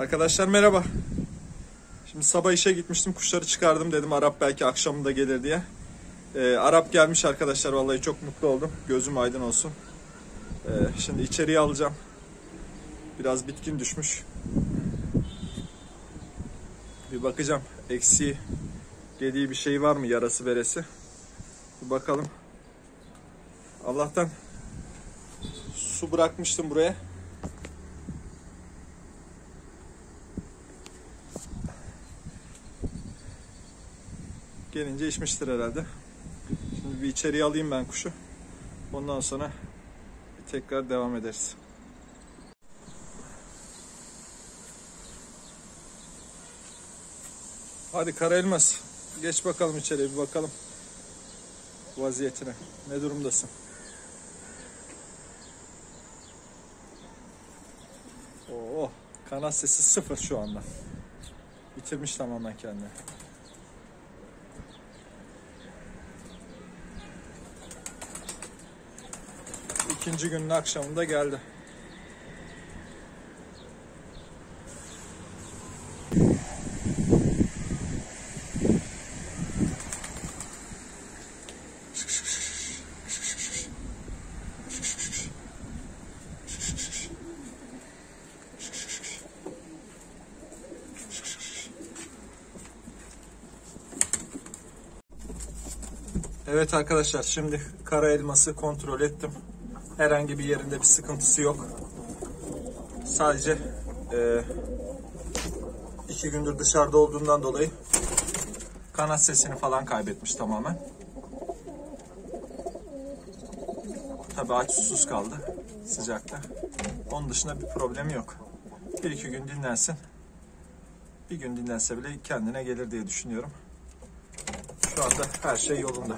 Arkadaşlar merhaba. Şimdi sabah işe gitmiştim kuşları çıkardım dedim Arap belki akşamında gelir diye. Ee, Arap gelmiş arkadaşlar vallahi çok mutlu oldum. Gözüm aydın olsun. Ee, şimdi içeriye alacağım. Biraz bitkin düşmüş. Bir bakacağım eksiği yediği bir şey var mı yarası veresi. Bir bakalım. Allah'tan su bırakmıştım buraya. Gelince içmiştir herhalde. Şimdi bir içeriye alayım ben kuşu. Ondan sonra bir tekrar devam ederiz. Hadi Kara Elmas. Geç bakalım içeriye bir bakalım. Vaziyetine. Ne durumdasın? Oo, kanat sesi sıfır şu anda. Bitirmiş tamamen kendini. İkinci günün akşamında geldi. Evet arkadaşlar şimdi kara elması kontrol ettim. Herhangi bir yerinde bir sıkıntısı yok. Sadece e, iki gündür dışarıda olduğundan dolayı kanat sesini falan kaybetmiş tamamen. Tabii aç susuz kaldı sıcakta. Onun dışında bir problemi yok. Bir iki gün dinlensin. Bir gün dinlense bile kendine gelir diye düşünüyorum. Şu anda her şey yolunda.